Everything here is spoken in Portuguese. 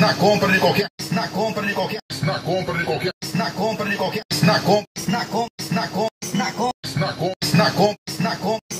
na compra de qualquer, na compra de qualquer, na compra de qualquer, na compra de qualquer, na compra, na compra, na compra, na compra, na compra, na compra, na compra